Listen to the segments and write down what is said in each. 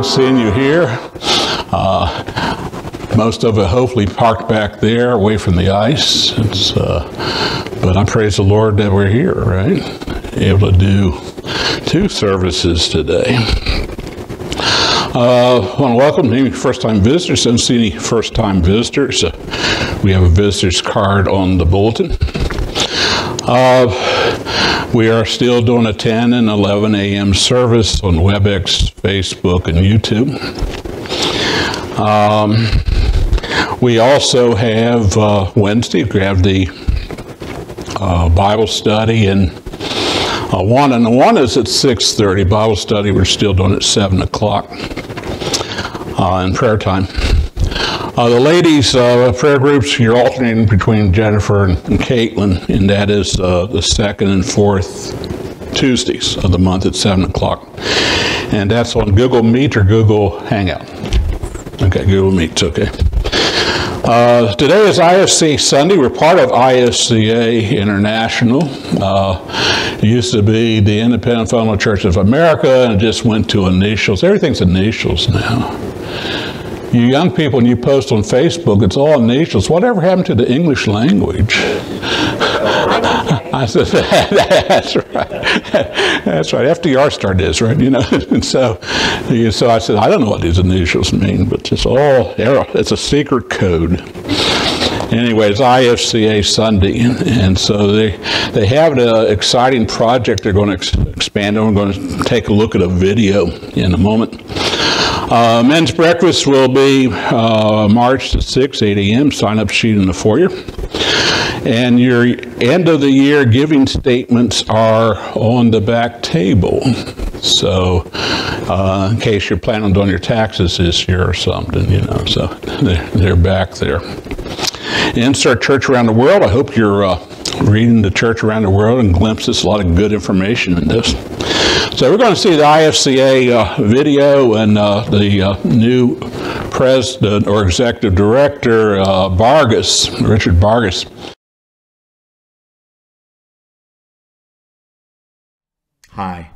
good seeing you here. Uh, most of it hopefully parked back there away from the ice. Uh, but I praise the Lord that we're here, right? Able to do two services today. Uh, I want to welcome any first-time visitors. I don't see any first-time visitors. Uh, we have a visitor's card on the bulletin. Uh, we are still doing a 10 and 11 a.m. service on WebEx, Facebook, and YouTube. Um, we also have uh, Wednesday, we have the uh, Bible study and uh, one and one is at 6.30 bible study we're still doing at 7 o'clock uh, in prayer time uh, the ladies uh, prayer groups you're alternating between jennifer and, and caitlin and that is uh, the second and fourth tuesdays of the month at 7 o'clock and that's on google meet or google hangout okay google meet's okay uh, today is IFC Sunday. We're part of IFCA International. Uh, it used to be the Independent Fundamental Church of America and it just went to initials. Everything's initials now. You young people, when you post on Facebook, it's all initials. Whatever happened to the English language? I said, that's right. That's right. FDR started this, right? You know, and so, so I said, I don't know what these initials mean, but it's all, it's a secret code. Anyways, IFCA Sunday, and so they they have an exciting project they're going to expand on. We're going to take a look at a video in a moment. Uh, men's breakfast will be uh, March the 6th, 8 a.m. Sign up sheet in the foyer. And your end of the year giving statements are on the back table. So, uh, in case you're planning on doing your taxes this year or something, you know, so they're, they're back there. Insert Church Around the World. I hope you're uh, reading the Church Around the World and glimpses a lot of good information in this. So we're going to see the IFCA uh, video and uh, the uh, new president or executive director, uh, Bargas, Richard Bargas. Hi,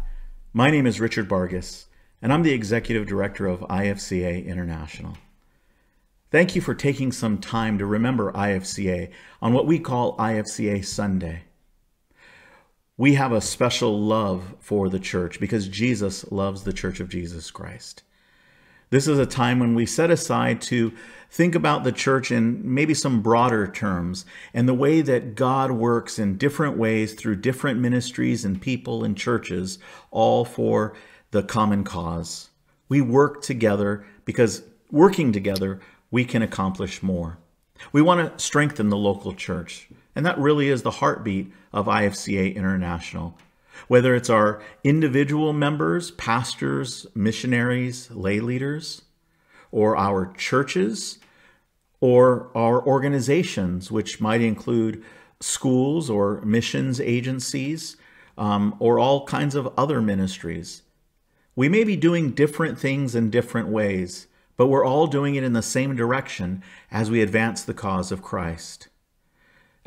my name is Richard Bargas, and I'm the Executive Director of IFCA International. Thank you for taking some time to remember IFCA on what we call IFCA Sunday. We have a special love for the church because Jesus loves the church of Jesus Christ. This is a time when we set aside to think about the church in maybe some broader terms and the way that God works in different ways through different ministries and people and churches, all for the common cause. We work together because working together, we can accomplish more. We want to strengthen the local church, and that really is the heartbeat of IFCA International. Whether it's our individual members, pastors, missionaries, lay leaders, or our churches, or our organizations, which might include schools or missions agencies, um, or all kinds of other ministries. We may be doing different things in different ways, but we're all doing it in the same direction as we advance the cause of Christ.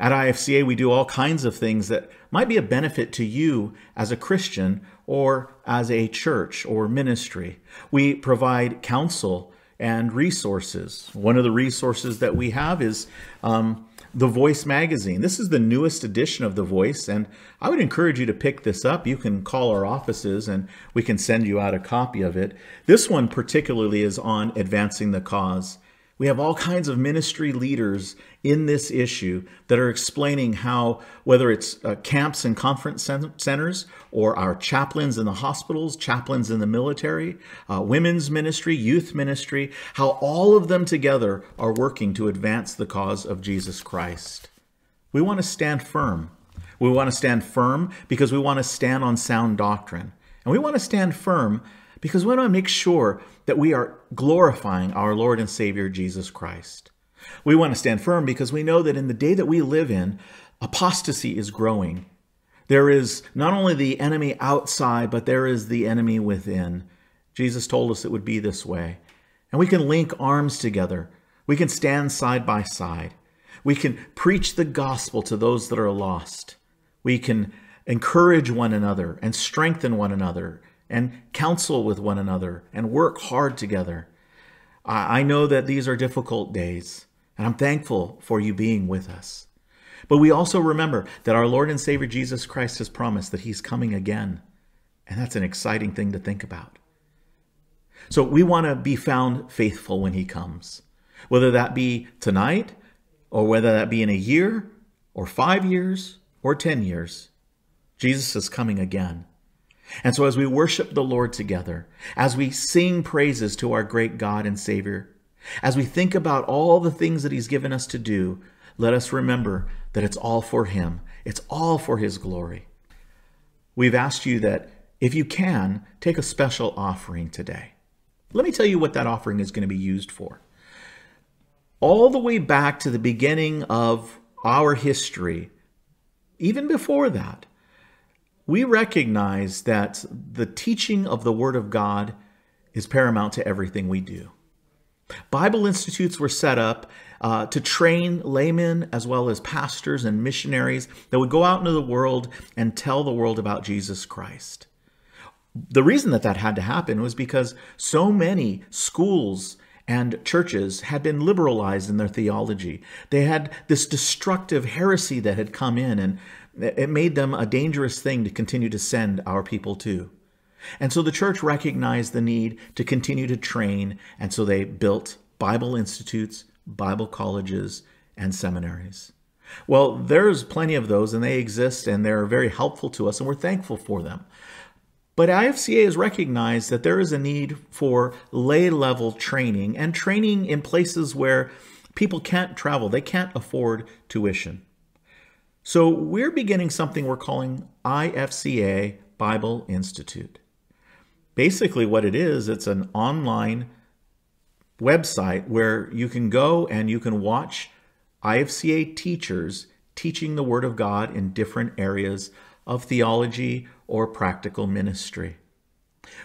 At IFCA, we do all kinds of things that might be a benefit to you as a Christian or as a church or ministry. We provide counsel and resources. One of the resources that we have is um, the Voice magazine. This is the newest edition of The Voice, and I would encourage you to pick this up. You can call our offices and we can send you out a copy of it. This one particularly is on advancing the cause. We have all kinds of ministry leaders in this issue that are explaining how, whether it's uh, camps and conference centers, or our chaplains in the hospitals, chaplains in the military, uh, women's ministry, youth ministry, how all of them together are working to advance the cause of Jesus Christ. We want to stand firm. We want to stand firm because we want to stand on sound doctrine. And we want to stand firm because we want to make sure that we are glorifying our Lord and Savior Jesus Christ. We want to stand firm because we know that in the day that we live in, apostasy is growing. There is not only the enemy outside, but there is the enemy within. Jesus told us it would be this way. And we can link arms together. We can stand side by side. We can preach the gospel to those that are lost. We can encourage one another and strengthen one another and counsel with one another and work hard together. I know that these are difficult days, and I'm thankful for you being with us. But we also remember that our Lord and Savior Jesus Christ has promised that He's coming again. And that's an exciting thing to think about. So we want to be found faithful when He comes, whether that be tonight, or whether that be in a year, or five years, or 10 years. Jesus is coming again. And so, as we worship the Lord together, as we sing praises to our great God and Savior, as we think about all the things that He's given us to do, let us remember that it's all for Him, it's all for His glory. We've asked you that if you can, take a special offering today. Let me tell you what that offering is going to be used for. All the way back to the beginning of our history, even before that, we recognize that the teaching of the Word of God is paramount to everything we do. Bible institutes were set up uh, to train laymen as well as pastors and missionaries that would go out into the world and tell the world about Jesus Christ. The reason that that had to happen was because so many schools and churches had been liberalized in their theology. They had this destructive heresy that had come in, and it made them a dangerous thing to continue to send our people to. And so the church recognized the need to continue to train, and so they built Bible institutes, Bible colleges, and seminaries. Well, there's plenty of those, and they exist, and they're very helpful to us, and we're thankful for them. But IFCA has recognized that there is a need for lay level training and training in places where people can't travel, they can't afford tuition. So we're beginning something we're calling IFCA Bible Institute. Basically, what it is, it's an online website where you can go and you can watch IFCA teachers teaching the Word of God in different areas of theology or practical ministry.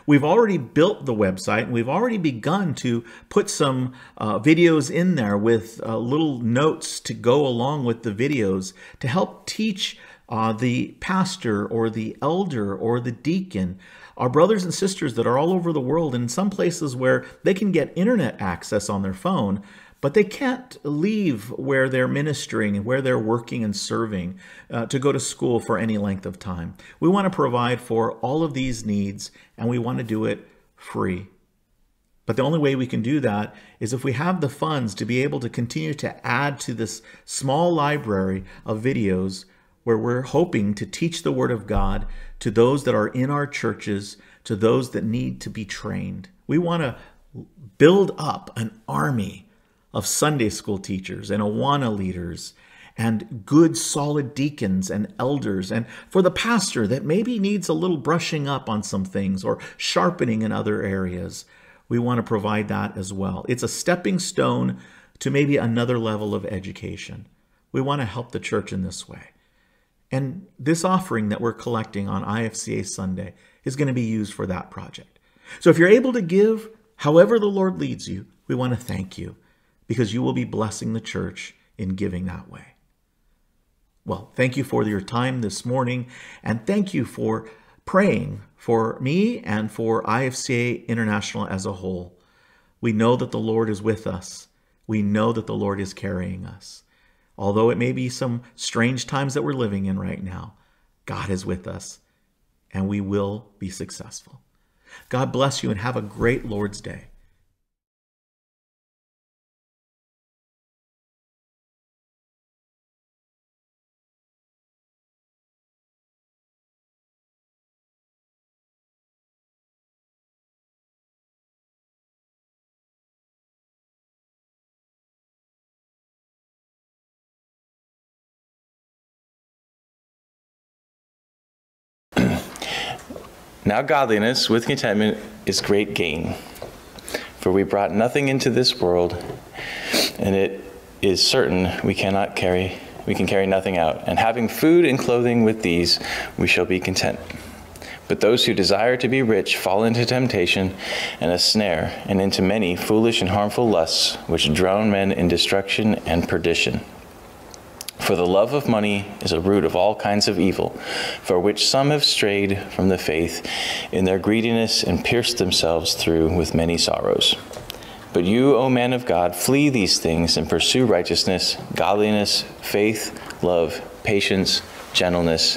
We've already built the website and we've already begun to put some uh, videos in there with uh, little notes to go along with the videos to help teach uh, the pastor or the elder or the deacon, our brothers and sisters that are all over the world in some places where they can get internet access on their phone, but they can't leave where they're ministering, where they're working and serving uh, to go to school for any length of time. We want to provide for all of these needs and we want to do it free. But the only way we can do that is if we have the funds to be able to continue to add to this small library of videos where we're hoping to teach the Word of God to those that are in our churches, to those that need to be trained. We want to build up an army of Sunday school teachers and Awana leaders and good solid deacons and elders and for the pastor that maybe needs a little brushing up on some things or sharpening in other areas we want to provide that as well. It's a stepping stone to maybe another level of education. We want to help the church in this way. And this offering that we're collecting on ifca sunday is going to be used for that project. So if you're able to give however the lord leads you we want to thank you because you will be blessing the church in giving that way. Well, thank you for your time this morning, and thank you for praying for me and for IFCA International as a whole. We know that the Lord is with us. We know that the Lord is carrying us. Although it may be some strange times that we're living in right now, God is with us, and we will be successful. God bless you and have a great Lord's Day. Now, godliness with contentment is great gain. For we brought nothing into this world, and it is certain we cannot carry, we can carry nothing out. And having food and clothing with these, we shall be content. But those who desire to be rich fall into temptation and a snare, and into many foolish and harmful lusts, which drown men in destruction and perdition. For the love of money is a root of all kinds of evil, for which some have strayed from the faith in their greediness and pierced themselves through with many sorrows. But you, O man of God, flee these things and pursue righteousness, godliness, faith, love, patience, gentleness.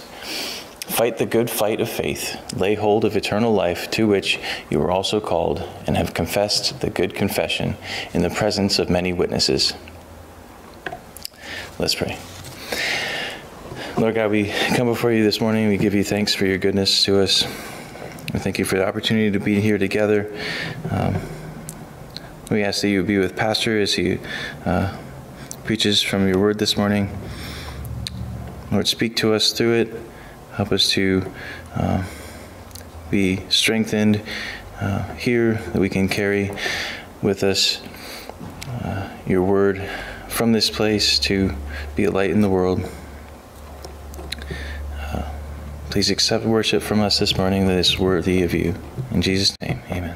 Fight the good fight of faith. Lay hold of eternal life, to which you were also called, and have confessed the good confession in the presence of many witnesses. Let's pray. Lord God, we come before you this morning. We give you thanks for your goodness to us. We thank you for the opportunity to be here together. Um, we ask that you be with Pastor as he uh, preaches from your word this morning. Lord, speak to us through it. Help us to uh, be strengthened uh, here, that we can carry with us uh, your word from this place to be a light in the world. Please accept worship from us this morning that is worthy of you. In Jesus' name, amen.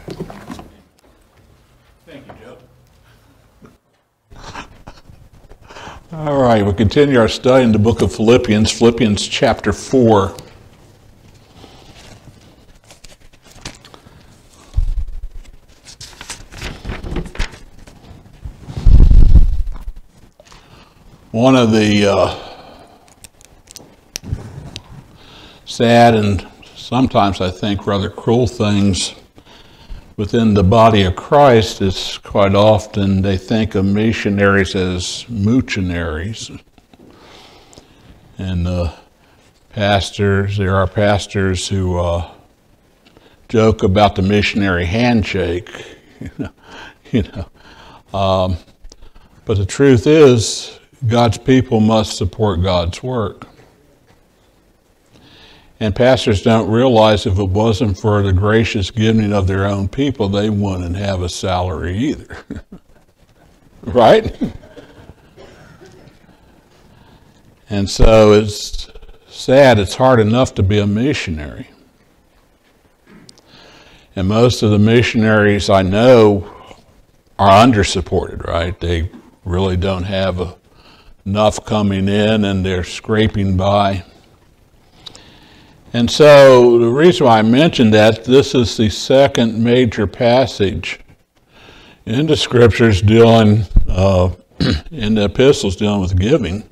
Thank you, Joe. All right, we'll continue our study in the book of Philippians, Philippians chapter 4. One of the uh, sad and sometimes I think rather cruel things within the body of Christ is quite often they think of missionaries as muchinaries. And uh, pastors, there are pastors who uh, joke about the missionary handshake, you know. You know. Um, but the truth is, God's people must support God's work. And pastors don't realize if it wasn't for the gracious giving of their own people, they wouldn't have a salary either. right? And so it's sad, it's hard enough to be a missionary. And most of the missionaries I know are undersupported, right? They really don't have a, enough coming in and they're scraping by. And so the reason why I mentioned that, this is the second major passage in the scriptures dealing, uh, in the epistles dealing with giving.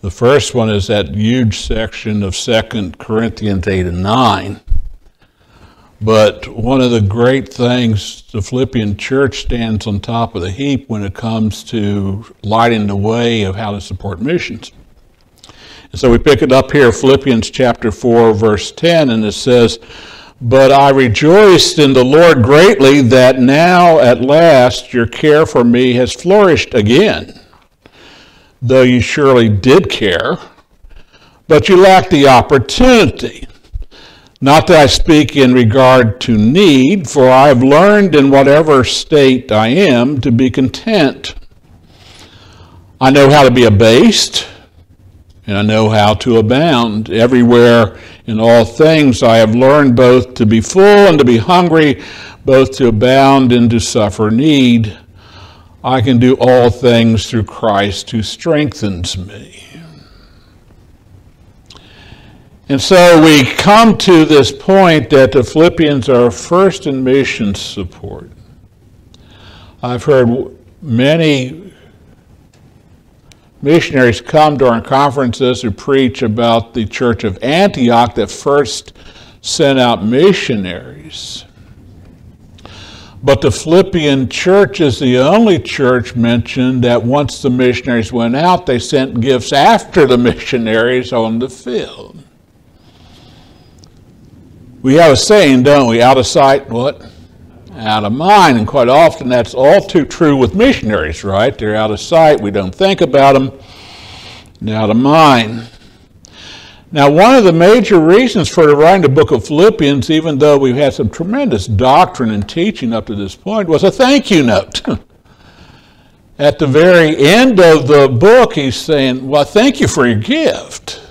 The first one is that huge section of 2 Corinthians 8 and 9. But one of the great things, the Philippian church stands on top of the heap when it comes to lighting the way of how to support missions. And so we pick it up here, Philippians chapter 4, verse 10, and it says, But I rejoiced in the Lord greatly that now at last your care for me has flourished again, though you surely did care, but you lacked the opportunity. Not that I speak in regard to need, for I have learned in whatever state I am to be content. I know how to be abased and I know how to abound. Everywhere in all things I have learned both to be full and to be hungry, both to abound and to suffer need. I can do all things through Christ who strengthens me. And so we come to this point that the Philippians are first in mission support. I've heard many missionaries come during conferences who preach about the church of Antioch that first sent out missionaries. But the Philippian church is the only church mentioned that once the missionaries went out, they sent gifts after the missionaries on the field. We have a saying, don't we? Out of sight, what? Out of mind. And quite often that's all too true with missionaries, right? They're out of sight. We don't think about them. They're out of mind. Now, one of the major reasons for writing the book of Philippians, even though we've had some tremendous doctrine and teaching up to this point, was a thank you note. At the very end of the book, he's saying, Well, thank you for your gift.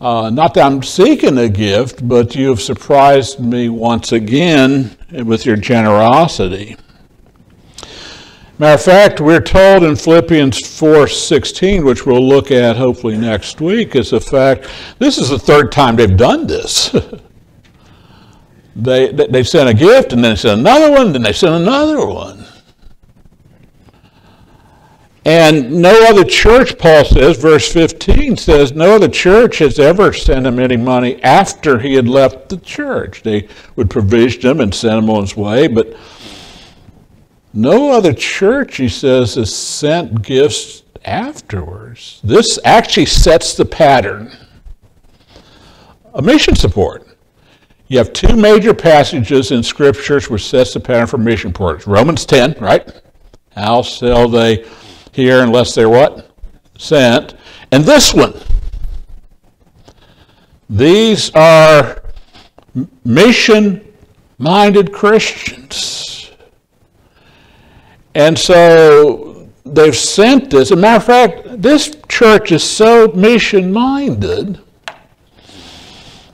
Uh, not that I'm seeking a gift, but you have surprised me once again with your generosity. Matter of fact, we're told in Philippians 4:16, which we'll look at hopefully next week, is the fact this is the third time they've done this. they, they sent a gift, and then they sent another one, and then they sent another one. And no other church, Paul says, verse 15 says, no other church has ever sent him any money after he had left the church. They would provision him and send him on his way, but no other church, he says, has sent gifts afterwards. This actually sets the pattern. A mission support. You have two major passages in scriptures which sets the pattern for mission supports. Romans 10, right? How shall they hear unless they're what? Sent. And this one. These are mission minded Christians. And so they've sent this. As a matter of fact, this church is so mission minded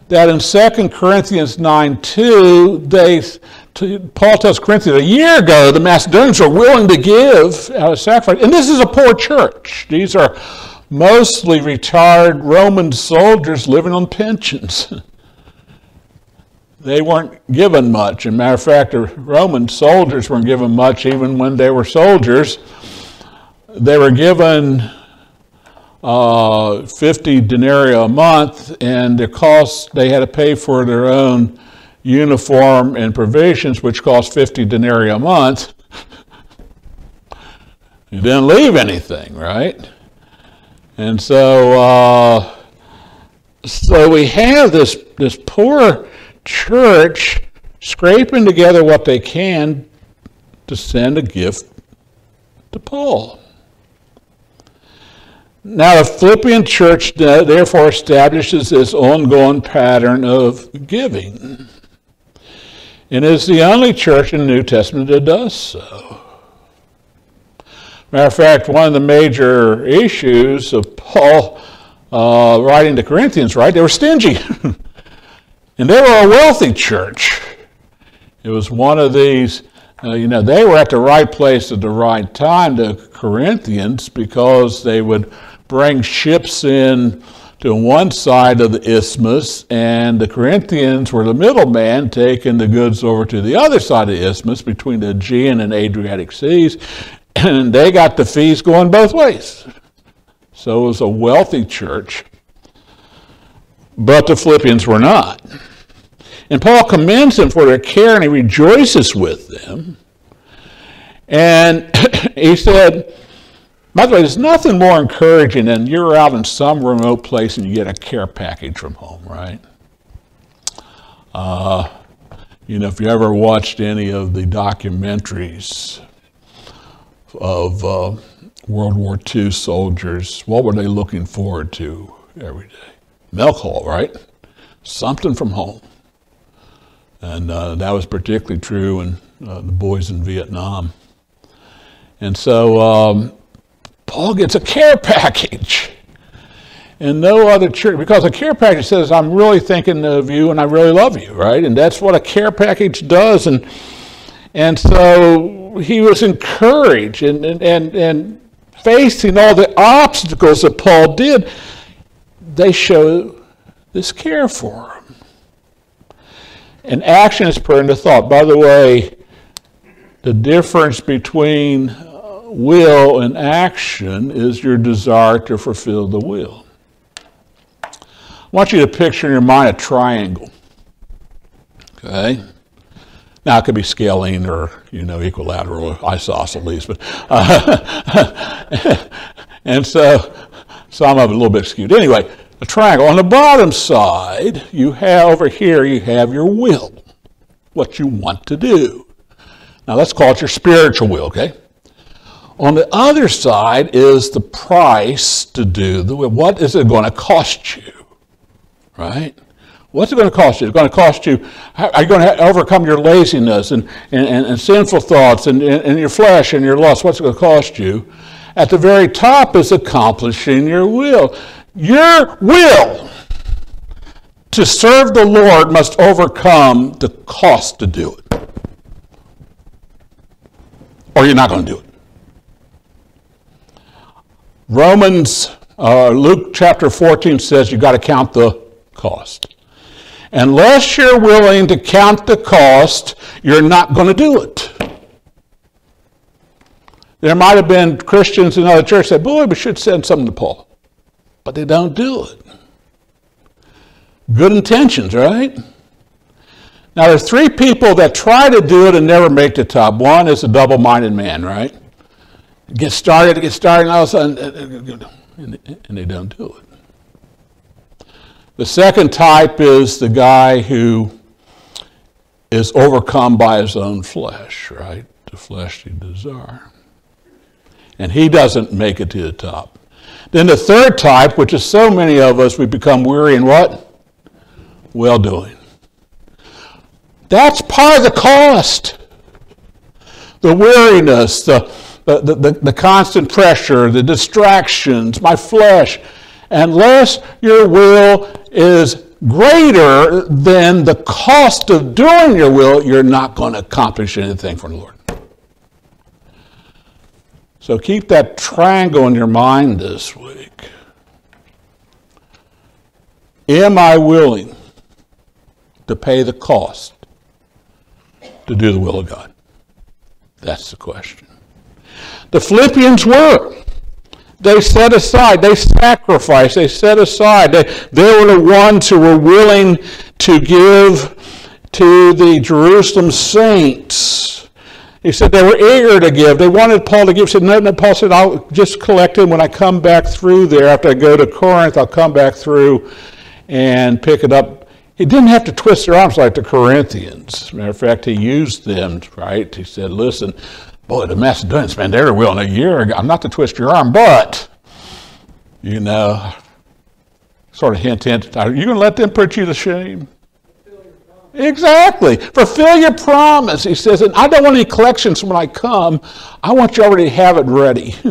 that in 2 Corinthians 9 2, they, Paul tells Corinthians a year ago the Macedonians were willing to give out of sacrifice. And this is a poor church. These are mostly retired Roman soldiers living on pensions. they weren't given much. As a matter of fact, the Roman soldiers weren't given much even when they were soldiers. They were given uh, 50 denarii a month, and the cost they had to pay for their own uniform and provisions, which cost 50 denarii a month. you didn't leave anything, right? And so, uh, so we have this this poor church scraping together what they can to send a gift to Paul. Now, the Philippian church therefore establishes this ongoing pattern of giving. And is the only church in the New Testament that does so. Matter of fact, one of the major issues of Paul uh, writing to Corinthians, right? They were stingy. and they were a wealthy church. It was one of these, uh, you know, they were at the right place at the right time, the Corinthians, because they would bring ships in to one side of the isthmus, and the Corinthians were the middleman taking the goods over to the other side of the isthmus between the Aegean and Adriatic seas, and they got the fees going both ways. So it was a wealthy church, but the Philippians were not. And Paul commends them for their care and he rejoices with them. And he said, by the way, there's nothing more encouraging than you're out in some remote place and you get a care package from home, right? Uh, you know, if you ever watched any of the documentaries of uh, World War II soldiers, what were they looking forward to every day? Milk hall, right? Something from home. And uh, that was particularly true in uh, the boys in Vietnam. And so um, Paul gets a care package. And no other church, because a care package says, I'm really thinking of you and I really love you, right? And that's what a care package does. And, and so he was encouraged and, and, and, and facing all the obstacles that Paul did, they show this care for him. And action is put into thought. By the way, the difference between will and action is your desire to fulfill the will. I want you to picture in your mind a triangle. Okay? Now it could be scalene or you know equilateral isosceles, but uh, and so some of it a little bit skewed. Anyway, a triangle. On the bottom side, you have over here you have your will, what you want to do. Now let's call it your spiritual will. Okay. On the other side is the price to do the. What is it going to cost you? Right? What's it going to cost you? It's going to cost you, are you going to overcome your laziness and, and, and, and sinful thoughts and, and, and your flesh and your lust? What's it going to cost you? At the very top is accomplishing your will. Your will to serve the Lord must overcome the cost to do it. Or you're not going to do it. Romans, uh, Luke chapter 14 says you got to count the cost. Unless you're willing to count the cost, you're not going to do it. There might have been Christians in other churches that boy, we should send something to Paul. But they don't do it. Good intentions, right? Now, there's three people that try to do it and never make the top. One is a double minded man, right? Get started, get started, and all of a sudden, uh, uh, uh, and they don't do it. The second type is the guy who is overcome by his own flesh, right? The fleshly desire. And he doesn't make it to the top. Then the third type, which is so many of us, we become weary in what? Well doing. That's part of the cost. The weariness, the, the, the, the, constant pressure, the distractions, my flesh. Unless your will is greater than the cost of doing your will, you're not going to accomplish anything for the Lord. So keep that triangle in your mind this week. Am I willing to pay the cost to do the will of God? That's the question. The Philippians were. They set aside, they sacrificed, they set aside. They, they were the ones who were willing to give to the Jerusalem saints he said they were eager to give. They wanted Paul to give. He said, no, no, Paul said, I'll just collect it when I come back through there. After I go to Corinth, I'll come back through and pick it up. He didn't have to twist their arms like the Corinthians. matter of fact, he used them, right? He said, listen, boy, the Macedonians, man, they were willing a year ago. I'm not to twist your arm, but, you know, sort of hint, hint, are you going to let them put you to shame? Exactly. Fulfill your promise. He says, and I don't want any collections when I come. I want you already to have it ready.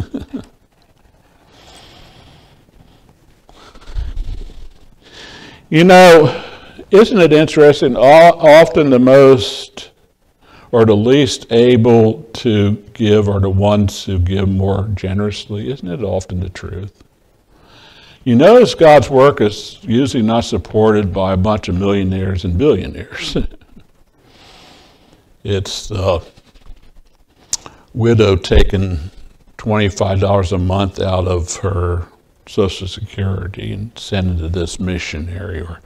you know, isn't it interesting? Often the most or the least able to give are the ones who give more generously. Isn't it often the truth? You notice God's work is usually not supported by a bunch of millionaires and billionaires. it's the widow taking $25 a month out of her Social Security and sending it to this missionary, or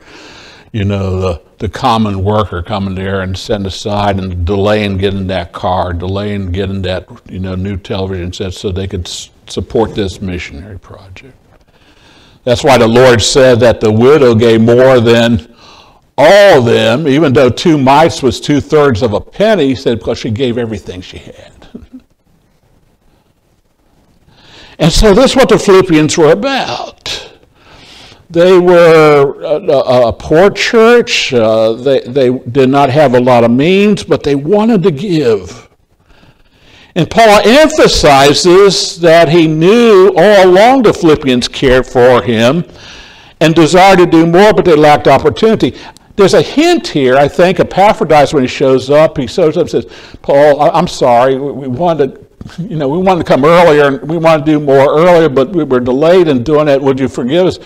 you know, the, the common worker coming there and setting aside and delaying getting that car, delaying getting that you know new television set so they could support this missionary project. That's why the Lord said that the widow gave more than all of them, even though two mites was two thirds of a penny, he said, because she gave everything she had. and so this is what the Philippians were about. They were a, a poor church. Uh, they, they did not have a lot of means, but they wanted to give. And Paul emphasizes that he knew all along the Philippians cared for him and desired to do more, but they lacked opportunity. There's a hint here, I think, Epaphroditus, when he shows up, he shows up and says, Paul, I'm sorry, we wanted you know, we wanted to come earlier and we wanted to do more earlier, but we were delayed in doing it. Would you forgive us?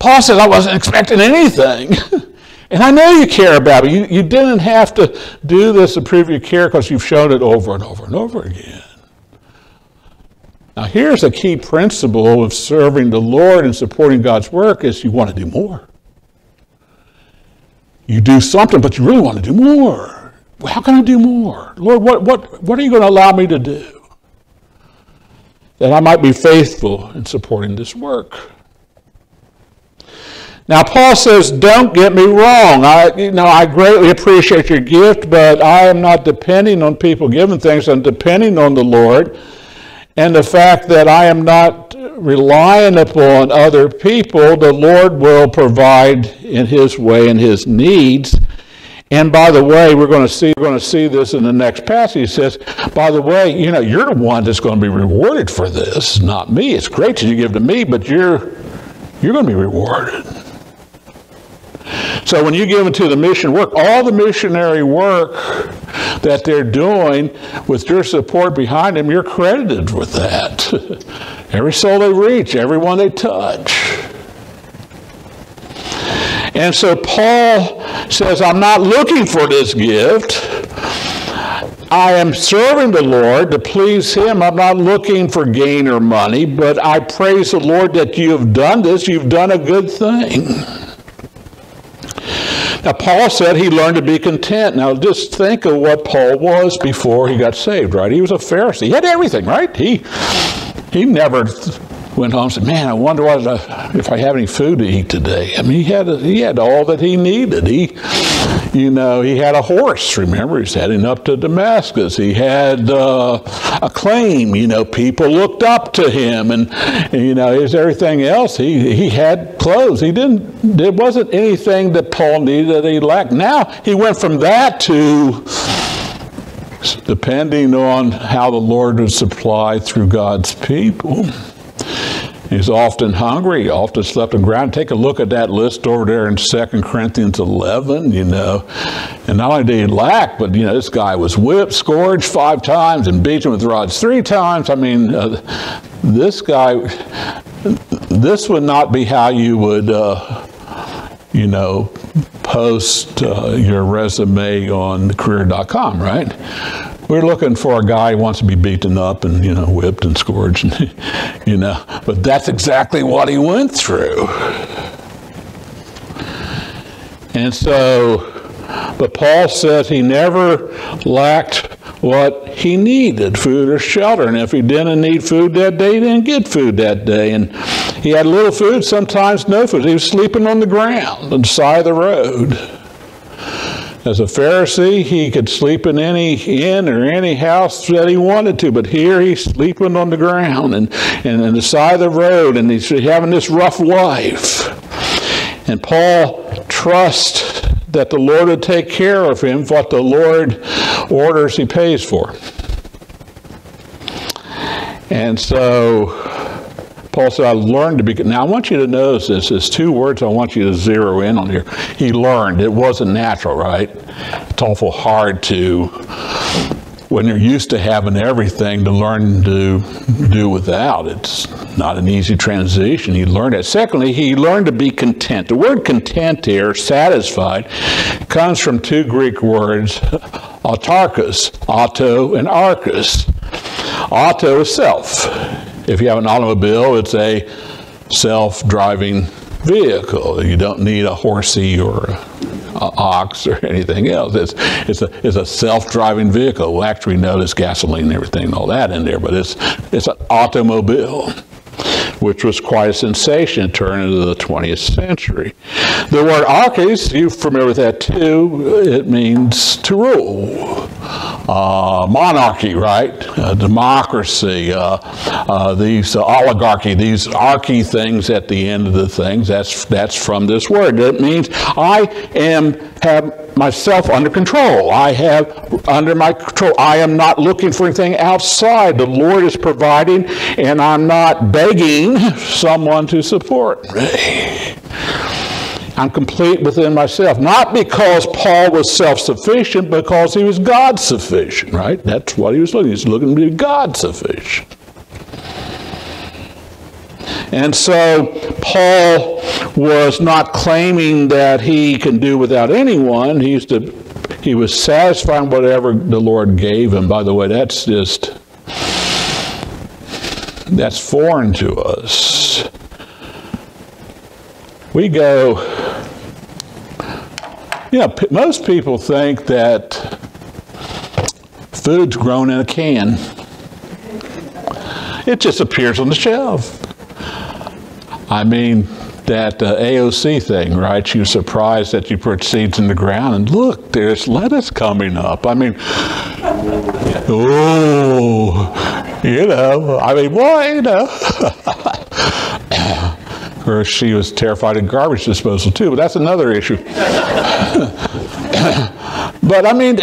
Paul says, I wasn't expecting anything. And I know you care about it. You, you didn't have to do this to prove you care because you've shown it over and over and over again. Now, here's a key principle of serving the Lord and supporting God's work is you want to do more. You do something, but you really want to do more. How can I do more? Lord, what, what, what are you going to allow me to do? That I might be faithful in supporting this work. Now, Paul says, don't get me wrong. I, you know, I greatly appreciate your gift, but I am not depending on people giving things. I'm depending on the Lord. And the fact that I am not relying upon other people, the Lord will provide in His way and His needs. And by the way, we're going to see we're going to see this in the next passage. He says, by the way, you know, you're the one that's going to be rewarded for this, not me. It's great that you give to me, but you're you're going to be rewarded. So when you give into the mission work, all the missionary work that they're doing with your support behind them, you're credited with that. Every soul they reach, everyone they touch. And so Paul says, I'm not looking for this gift. I am serving the Lord to please Him. I'm not looking for gain or money, but I praise the Lord that you have done this. You've done a good thing. Now, Paul said he learned to be content. Now, just think of what Paul was before he got saved, right? He was a Pharisee. He had everything, right? He, he never went home and said, "Man, I wonder what uh, if I have any food to eat today." I mean, he had he had all that he needed. He, you know, he had a horse. Remember, he's heading up to Damascus. He had uh, a claim. You know, people looked up to him, and, you know, his everything else. He he had clothes. He didn't. There wasn't anything that Paul needed that he lacked. Now he went from that to depending on how the Lord would supply through God's people. He's often hungry, often slept on ground. Take a look at that list over there in 2 Corinthians 11, you know. And not only did he lack, but, you know, this guy was whipped, scourged five times, and beaten with rods three times. I mean, uh, this guy, this would not be how you would, uh, you know, post uh, your resume on career.com, right? We're looking for a guy who wants to be beaten up and, you know, whipped and scourged, and, you know. But that's exactly what he went through. And so, but Paul says he never lacked what he needed food or shelter. And if he didn't need food that day, he didn't get food that day. And he had little food, sometimes no food. He was sleeping on the ground on the side of the road. As a Pharisee, he could sleep in any inn or any house that he wanted to, but here he's sleeping on the ground and, and on the side of the road, and he's having this rough life. And Paul trusts that the Lord would take care of him, what the Lord orders he pays for. And so Paul said, I learned to be. Now, I want you to notice this. There's two words I want you to zero in on here. He learned. It wasn't natural, right? It's awful hard to, when you're used to having everything, to learn to do without. It's not an easy transition. He learned it. Secondly, he learned to be content. The word content here, satisfied, comes from two Greek words, autarkos, auto and archos. Auto is self if you have an automobile, it's a self-driving vehicle. You don't need a horsey or a, ox or anything else. It's, it's a, it's a self-driving vehicle. Well, actually, notice gasoline and everything and all that in there, but it's, it's an automobile which was quite a sensation turn into the 20th century. The word arches, you're familiar with that too, it means to rule. Uh, monarchy, right? Uh, democracy, uh, uh these oligarchy, these archy things at the end of the things, that's, that's from this word. It means I am, have myself under control. I have under my control. I am not looking for anything outside. The Lord is providing, and I'm not begging someone to support me. I'm complete within myself. Not because Paul was self sufficient, because he was God sufficient, right? That's what he was looking. He was looking to be God sufficient. And so Paul was not claiming that he can do without anyone. He used to he was satisfying whatever the Lord gave him. By the way, that's just that's foreign to us. We go, you know, most people think that food's grown in a can. It just appears on the shelf. I mean, that uh, AOC thing, right? You're surprised that you put seeds in the ground and look, there's lettuce coming up. I mean, oh, you know, I mean, boy, you know. course, she was terrified of garbage disposal too, but that's another issue. but I mean,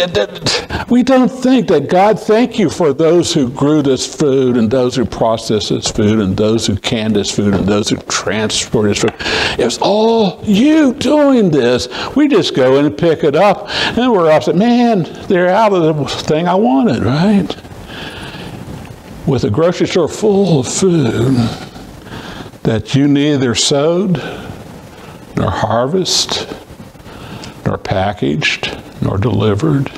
we don't think that God, thank you for those who grew this food and those who processed this food and those who canned this food and those who transported this food. It was all you doing this. We just go in and pick it up and we're upset. Man, they're out of the thing I wanted, right? with a grocery store full of food that you neither sowed, nor harvest, nor packaged, nor delivered.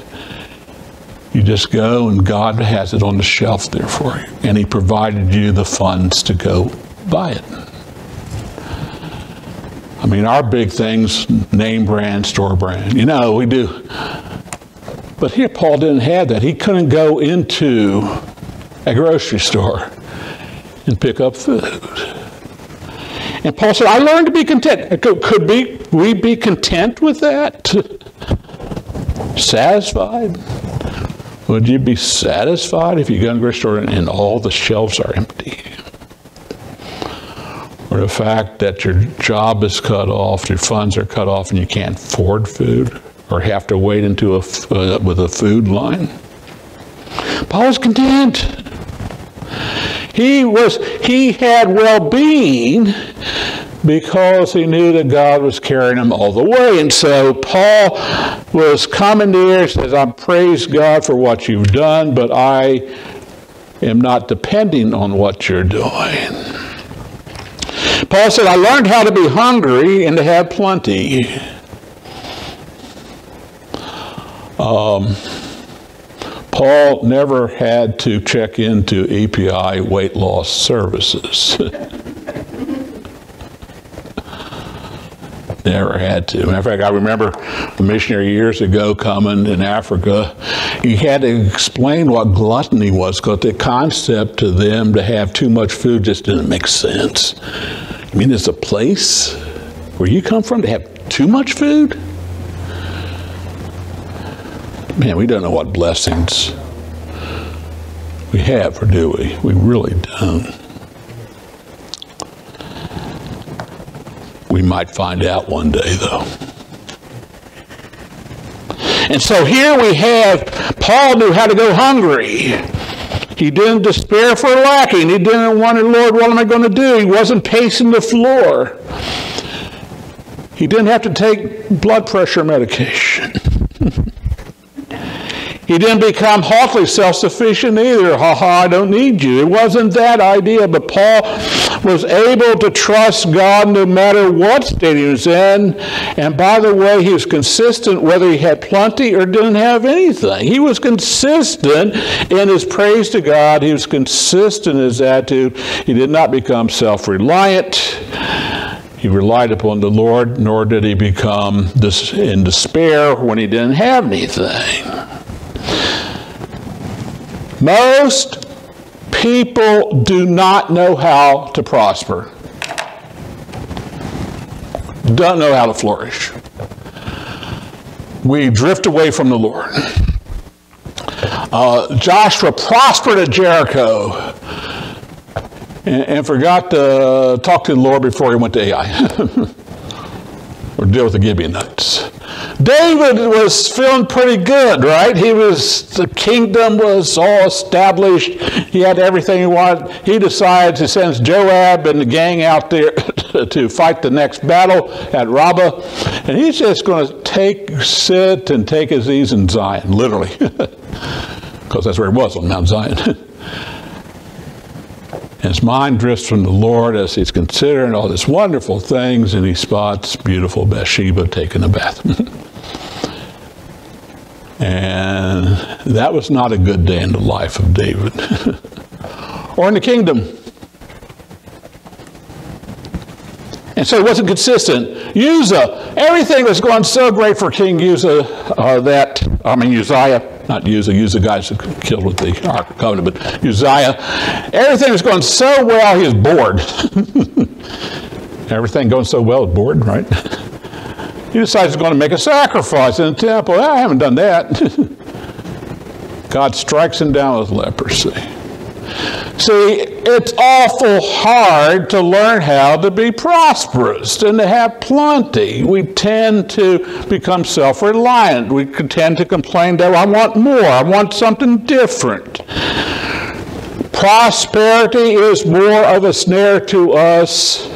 You just go and God has it on the shelf there for you. And He provided you the funds to go buy it. I mean, our big things, name brand, store brand, you know, we do. But here, Paul didn't have that. He couldn't go into a grocery store and pick up food. And Paul said, I learned to be content. Could, could be, we be content with that? Satisfied? Would you be satisfied if you go to a store and all the shelves are empty? or the fact that your job is cut off, your funds are cut off, and you can't afford food, or have to wait into a uh, with a food line. Paul was content. He was he had well-being because he knew that God was carrying him all the way. And so Paul was commandeered, says, I praise God for what you've done, but I am not depending on what you're doing. Paul said, I learned how to be hungry and to have plenty. Um, Paul never had to check into EPI weight loss services. never had to. Matter of fact, I remember a missionary years ago coming in Africa. He had to explain what gluttony was because the concept to them to have too much food just didn't make sense. I mean, there's a place where you come from to have too much food? Man, we don't know what blessings we have, or do we? We really don't. We might find out one day, though. And so here we have Paul knew how to go hungry. He didn't despair for lacking. He didn't wonder, Lord, what am I going to do? He wasn't pacing the floor. He didn't have to take blood pressure medication. he didn't become haughtily self sufficient either. Ha ha, I don't need you. It wasn't that idea, but Paul was able to trust God no matter what state he was in. And by the way, he was consistent whether he had plenty or didn't have anything. He was consistent in his praise to God, he was consistent in his attitude. He did not become self reliant. He relied upon the Lord, nor did he become in despair when he didn't have anything. Most people do not know how to prosper, don't know how to flourish. We drift away from the Lord. Uh, Joshua prospered at Jericho and, and, forgot to talk to the Lord before he went to Ai or deal with the Gibeonites. David was feeling pretty good, right? He was, the kingdom was all established. He had everything he wanted. He decides he sends Joab and the gang out there to fight the next battle at Rabbah. And he's just going to take, sit and take his ease in Zion, literally. Because that's where he was on Mount Zion. His mind drifts from the Lord as he's considering all these wonderful things, and he spots beautiful Bathsheba taking a bath. And that was not a good day in the life of David or in the kingdom. And so it wasn't consistent. Uzzah, everything was going so great for King Uzzah uh, that, I mean, Uzziah, not Uzzah, Uzzah guys who killed with the Ark of Covenant, but Uzziah. Everything was going so well, he was bored. Everything going so well, bored, right? he decides he's going to make a sacrifice in the temple. I haven't done that. God strikes him down with leprosy. See, it's awful hard to learn how to be prosperous and to have plenty. We tend to become self reliant. We tend to complain that I want more, I want something different. Prosperity is more of a snare to us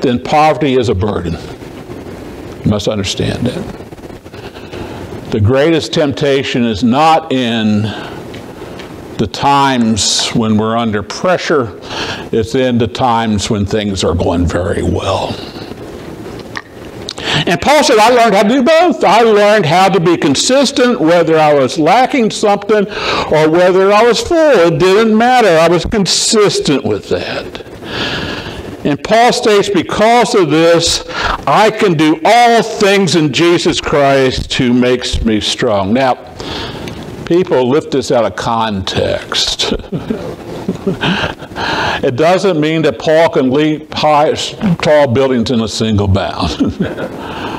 than poverty is a burden. Must understand that. The greatest temptation is not in the times when we're under pressure, it's in the times when things are going very well. And Paul said, I learned how to do both. I learned how to be consistent, whether I was lacking something or whether I was full. It didn't matter. I was consistent with that. And Paul states, because of this, I can do all things in Jesus Christ who makes me strong. Now, people lift this out of context. it doesn't mean that Paul can leap high, tall buildings in a single bound.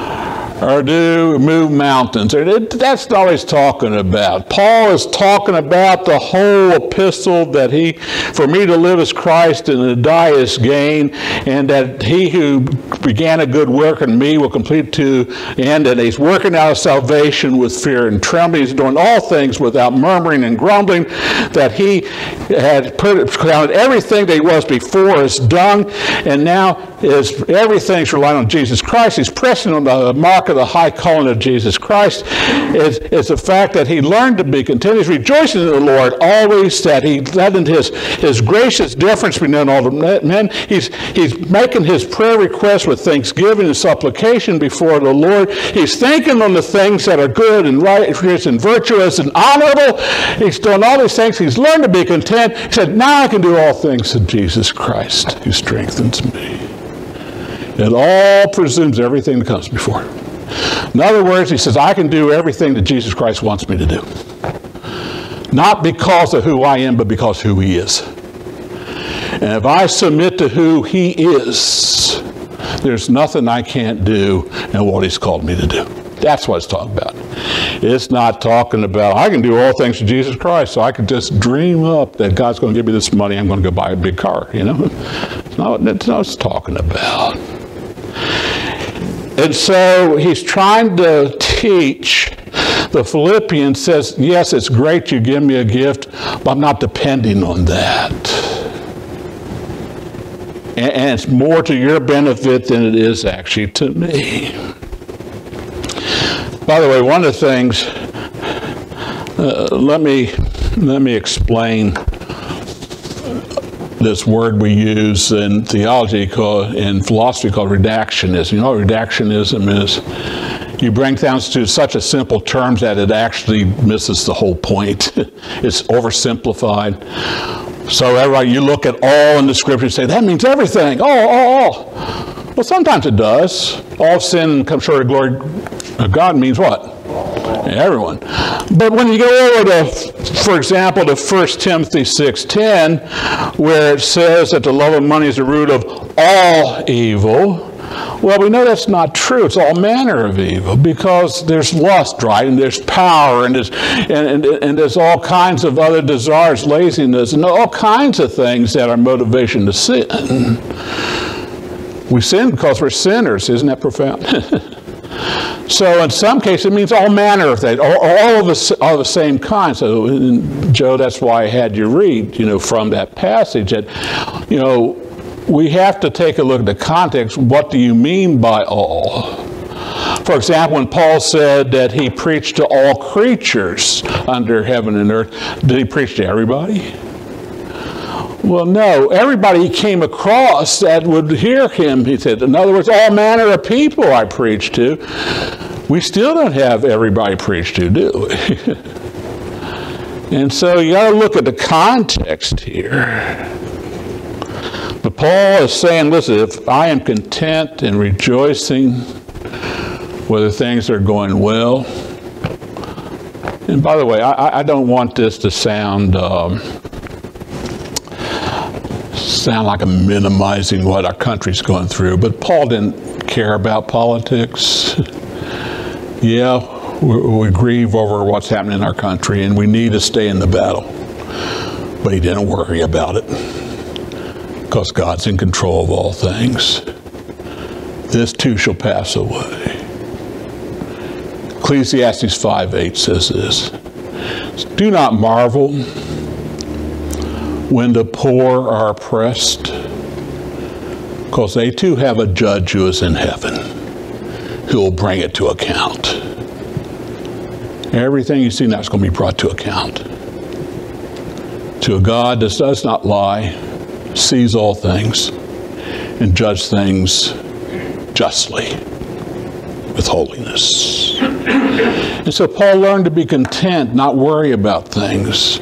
or do move mountains. That's what he's talking about. Paul is talking about the whole epistle that he, for me to live as Christ and to die as gain, and that he who began a good work in me will complete to end, and he's working out of salvation with fear and trembling. He's doing all things without murmuring and grumbling, that he had put, counted everything that he was before as dung, and now is everything's relying on Jesus Christ. He's pressing on the mark of the high calling of Jesus Christ. It's, it's the fact that he learned to be content. He's rejoicing in the Lord always, that he let in his, his gracious deference between all the men. He's, he's making his prayer requests with thanksgiving and supplication before the Lord. He's thinking on the things that are good and righteous and virtuous and honorable. He's doing all these things. He's learned to be content. He said, Now I can do all things in Jesus Christ who strengthens me. It all presumes everything that comes before. In other words, he says, I can do everything that Jesus Christ wants me to do. Not because of who I am, but because who he is. And if I submit to who he is, there's nothing I can't do in what he's called me to do. That's what it's talking about. It's not talking about, I can do all things to Jesus Christ, so I can just dream up that God's going to give me this money, I'm going to go buy a big car, you know? It's not, it's not what it's talking about. And so he's trying to teach the Philippians says, Yes, it's great you give me a gift, but I'm not depending on that. And it's more to your benefit than it is actually to me. By the way, one of the things, uh, let me let me explain this word we use in theology called, in philosophy called reductionism. You know what reductionism is? You bring things to such a simple terms that it actually misses the whole point. it's oversimplified. So everybody, you look at all in the scripture and say, that means everything. Oh, all, all. Well, sometimes it does. All sin comes short of glory of God means what? everyone. But when you go over to, for example, to 1 Timothy 6.10, where it says that the love of money is the root of all evil, well, we know that's not true. It's all manner of evil because there's lust, right? And there's power, and there's, and, and, and there's all kinds of other desires, laziness, and all kinds of things that are motivation to sin. We sin because we're sinners. Isn't that profound? So in some cases, it means all manner of things, all, all of the, all the same kind. So Joe, that's why I had you read, you know, from that passage that, you know, we have to take a look at the context. What do you mean by all? For example, when Paul said that he preached to all creatures under heaven and earth, did he preach to everybody? Well, no. Everybody he came across that would hear him, he said. In other words, all manner of people I preach to. We still don't have everybody preached to, do we? and so you got to look at the context here. But Paul is saying, listen, if I am content and rejoicing whether things are going well, and by the way, I, I don't want this to sound um, sound like I'm minimizing what our country's going through, but Paul didn't care about politics. yeah, we, we grieve over what's happening in our country and we need to stay in the battle. But he didn't worry about it because God's in control of all things. This too shall pass away. Ecclesiastes 5 8 says this Do not marvel when the poor are oppressed, because they too have a judge who is in heaven who will bring it to account. Everything you see now is going to be brought to account. to a God that does not lie, sees all things, and judge things justly with holiness. And so Paul learned to be content, not worry about things,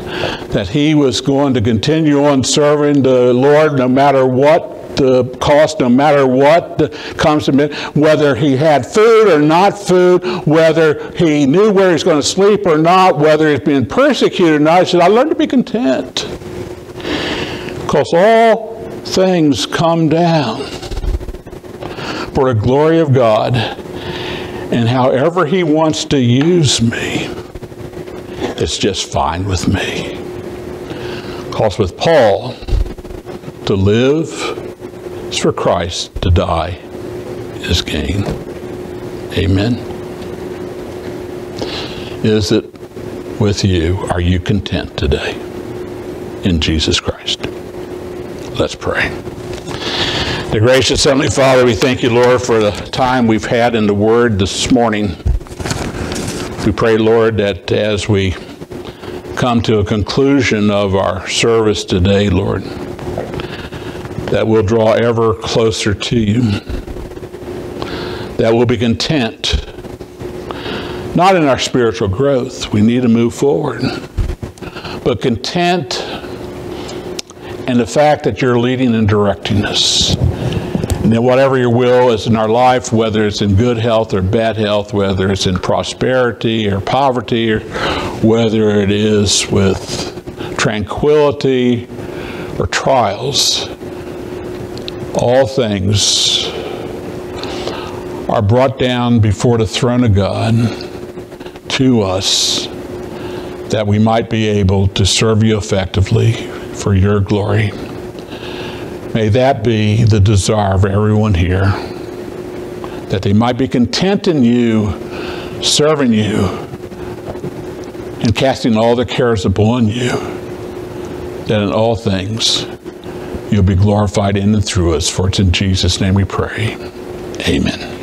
that he was going to continue on serving the Lord no matter what the cost, no matter what comes to him, whether he had food or not food, whether he knew where he's going to sleep or not, whether he's being persecuted or not. He said, I learned to be content. Because all things come down for the glory of God. And however he wants to use me, it's just fine with me. Because with Paul, to live is for Christ, to die is gain. Amen. Is it with you? Are you content today in Jesus Christ? Let's pray. The gracious Heavenly Father, we thank you, Lord, for the time we've had in the Word this morning. We pray, Lord, that as we come to a conclusion of our service today, Lord, that we'll draw ever closer to you, that we'll be content, not in our spiritual growth, we need to move forward, but content in the fact that you're leading and directing us. And that whatever your will is in our life, whether it's in good health or bad health, whether it's in prosperity or poverty, or whether it is with tranquility or trials, all things are brought down before the throne of God to us that we might be able to serve you effectively for your glory. May that be the desire of everyone here, that they might be content in you, serving you, and casting all their cares upon you, that in all things you'll be glorified in and through us. For it's in Jesus' name we pray. Amen.